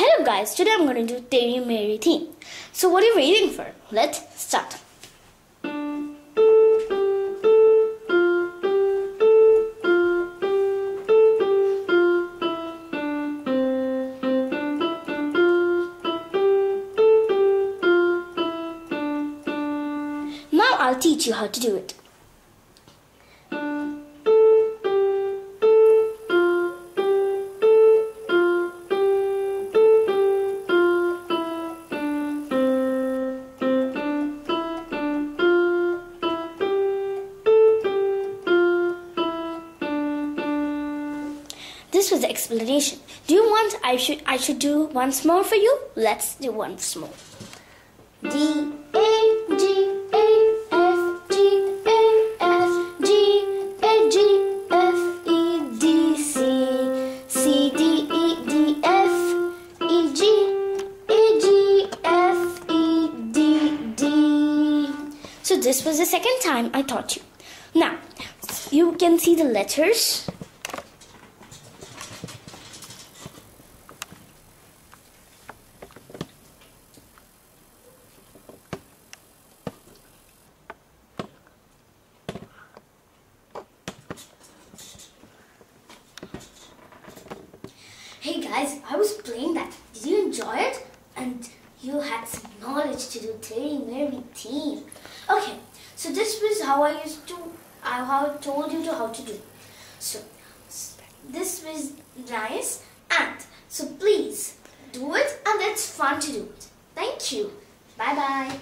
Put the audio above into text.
Hello guys, today I'm going to do Teri Meri theme. So what are you waiting for? Let's start. Now I'll teach you how to do it. This was the explanation. Do you want I should I should do once more for you? Let's do once more. D A G A F G A F G A G F E D C C D E D F E G E G F E D D. So this was the second time I taught you. Now you can see the letters Hey guys, I was playing that. Did you enjoy it? And you had some knowledge to do Teri Meri theme. Okay, so this was how I used to, I told you to how to do. So this was nice, and so please do it, and it's fun to do it. Thank you. Bye bye.